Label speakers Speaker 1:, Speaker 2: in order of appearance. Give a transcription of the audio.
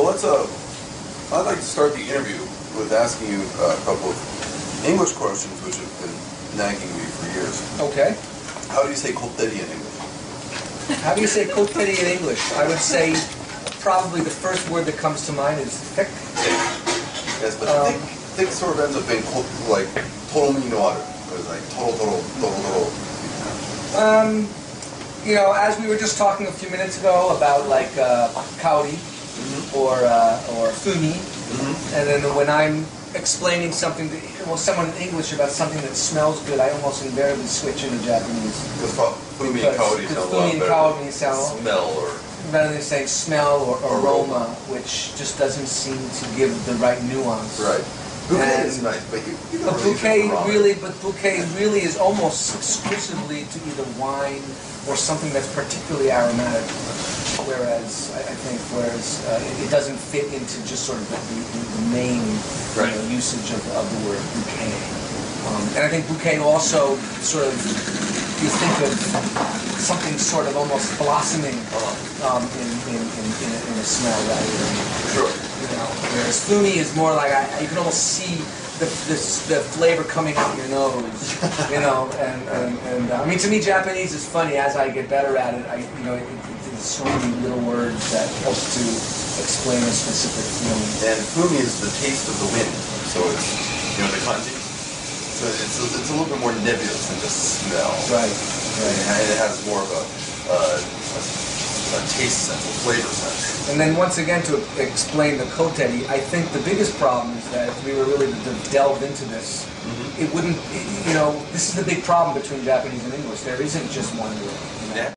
Speaker 1: Well, let's. Uh, I'd like to start the interview with asking you uh, a couple of English questions, which have been nagging me for years.
Speaker 2: Okay.
Speaker 1: How do you say "kotteri" in English?
Speaker 2: How do you say kotteri in English? I would say probably the first word that comes to mind is thick.
Speaker 1: Yes, but
Speaker 2: Um,
Speaker 1: thick, thick sort of ends up being like total. It's like total, total, total, total.
Speaker 2: Um, you know, as we were just talking a few minutes ago about like uh, kaori or uh, or fumi,
Speaker 1: Mm-hmm.
Speaker 2: and then when I'm explaining something to well, someone in English about something that smells good, I almost invariably switch into Japanese.
Speaker 1: Because fu- fumi and kaori sound a lot
Speaker 2: fumi and
Speaker 1: better.
Speaker 2: kaori sound
Speaker 1: Smell or
Speaker 2: rather than saying smell or
Speaker 1: Aroma.
Speaker 2: aroma, which just doesn't seem to give the right nuance.
Speaker 1: right. Bouquet is nice, but you, you
Speaker 2: But
Speaker 1: don't really
Speaker 2: bouquet
Speaker 1: use it for ramen.
Speaker 2: really, but bouquet really is almost exclusively to either wine or something that's particularly aromatic. Whereas I, I think, whereas uh, it, it doesn't fit into just sort of the, the, the main you know, usage of, of the word bouquet. Um, and I think bouquet also sort of you think of something sort of almost blossoming
Speaker 1: Uh-huh.
Speaker 2: um, in, in, in, in, a, in a smell rather than
Speaker 1: Sure.
Speaker 2: you know, whereas fumi is more like I, you can almost see the, the, the flavor coming out your nose, you know, and, and, and uh, I mean, to me, Japanese is funny. As I get better at it, I, you know, it, it, it's so many little words that help to explain a specific feeling.
Speaker 1: And fumi is the taste of the wind. So it's, you know, the kanji. So it's a, it's a little bit more nebulous than just smell.
Speaker 2: Right,
Speaker 1: And it has more of a, uh, a taste sense, a flavor sense.
Speaker 2: And then once again, to explain the kotteri, I think the biggest problem is that if we were really to delve into this, mm-hmm. it wouldn't, you know, this is the big problem between Japanese and English. There isn't just one word. you know?
Speaker 1: Yeah.